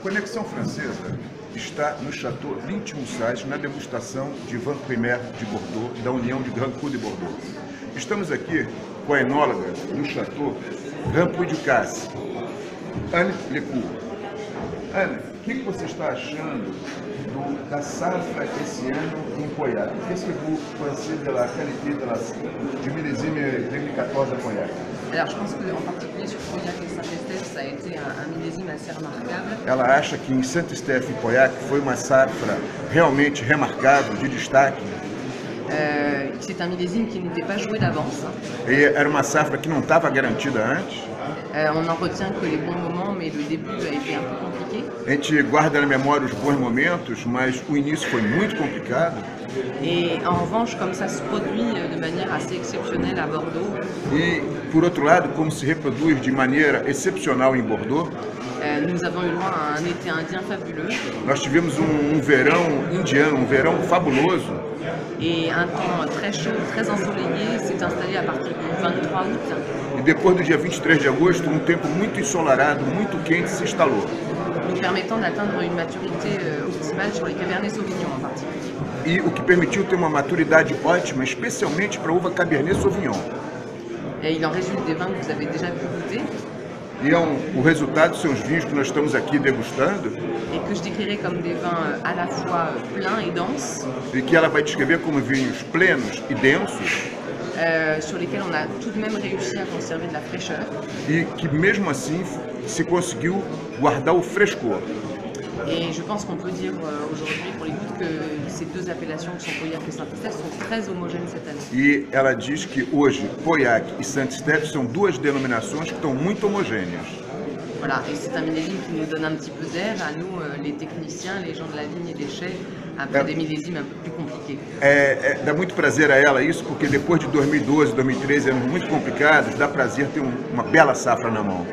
Conexão Francesa está no Chateau 21 Sais, na degustação de Vin Primaire de Bordeaux, da União de Grand Cru de Bordeaux. Estamos aqui com a enóloga do Chateau, Grand Cru de Casse, Anne Lecour. Anne, o que, você está achando do, da safra esse ano em Poiac? Qu'est-ce que vous pensez de la qualité de la, du millésime 2014 à Poiac Alors je pense qu'en particulier sur Cognac et Saint-Estèphe, ça a été un, un millésime assez remarquable. Ela acha que em Santa Estefânia e Poiac foi uma safra realmente remarcável, de destaque. Euh, c'est un millésime qui n'était pas joué d'avance. hein. E era uma safra que não estava garantida antes. Euh, on n'en retient que les bons moments, mais le début a été un peu compliqué. A gente guarda na memória os bons momentos, mas o início foi muito complicado. Et en revanche, comme ça se produit euh, de manière assez exceptionnelle à Bordeaux, E, por outro lado, como se reproduz de maneira excepcional em Bordeaux, euh, nous avons eu droit à un été indien fabuleux nós tivemos um, um verão indiano, um verão fabuloso. et un temps très chaud, très ensoleillé s'est installé à partir du 23 août, E depois do dia 23 de agosto, um tempo muito ensolarado, muito quente se instalou. nous permettant d'atteindre une maturité euh, optimale sur les Cabernet Sauvignon en particulier. E o que permitiu ter uma maturidade ótima, especialmente para a uva Cabernet Sauvignon. Et il en résulte des vins que vous avez déjà pu goûter E é um, o resultado são os vinhos que nós estamos aqui degustando et que je décrirais comme des vins à la fois pleins et denses, e que ela vai descrever como vinhos plenos e densos euh, sur lesquels on a tout de même réussi à conserver de la fraîcheur. e que mesmo assim se conseguiu guardar o frescor. Et je pense qu'on peut dire euh, aujourd'hui pour les doutes que ces deux appellations qui sont Pauillac et Saint-Estèphe sont très homogènes cette année. E ela diz que hoje Poiac e Saint-Estèphe são duas denominações que estão muito homogêneas. Voilà, et c'est un millésime qui nous donne un petit peu d'air à nous, euh, les techniciens, les gens de la vigne et des chais, après Ah. des millésimes un peu plus compliqués. É, é, dá muito prazer a ela isso, porque depois de 2012, 2013, anos muito complicados, dá prazer ter um- uma bela safra na mão.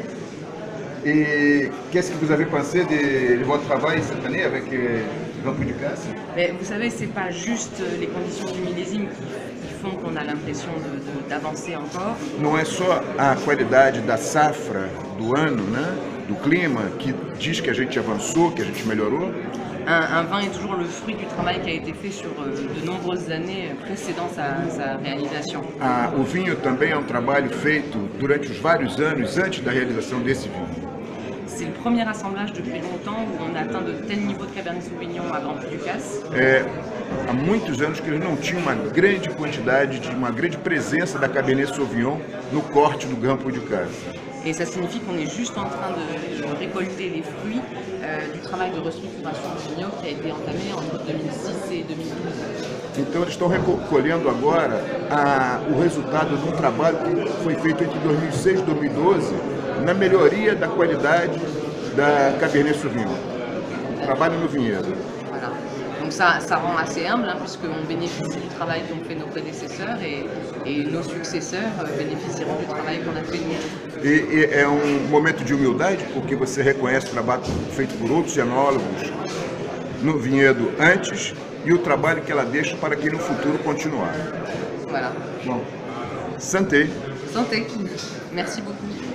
E qu'est-ce que vous avez pensé de, de votre travail cette année avec euh, Prix du Casse Mais vous savez, c'est pas juste euh, les conditions du millésime qui, font qu'on a l'impression d'avancer encore. Não é só a qualidade da safra do ano, né, do clima, que diz que a gente avançou, que a gente melhorou, Un, un vin est toujours le fruit du travail qui a été fait sur euh, de nombreuses années précédant sa, sa réalisation. Ah, o vinho também é um trabalho feito durante os vários anos antes da realização desse vinho. Premier assemblage depuis longtemps où on atteint de tels niveaux de Cabernet Sauvignon à Grand Prix du Casse. É, há muitos anos que eles não tinham uma grande quantidade, de uma grande presença da Cabernet Sauvignon no corte do Grand Prix du Casse. Et ça signifie qu'on est juste en train de récolter les fruits euh, du travail de restructuration du vignoble qui a été entamé entre 2006 et 2012. Então eles estão recolhendo agora a- o resultado de um trabalho que foi feito entre 2006 e 2012 na melhoria da qualidade da Cabernet Sauvignon. Trabalho no vinhedo. Voilà. Donc ça, ça rend assez humble hein, puisqu'on bénéficie du travail qu'ont fait nos prédécesseurs et, et nos successeurs euh, bénéficieront du travail qu'on a fait nous. E, e é um momento de humildade, porque você reconhece o trabalho feito por outros enólogos no vinhedo antes e o trabalho que ela deixa para que no futuro continuar. Voilà. Bom, santé. Santé. Merci beaucoup.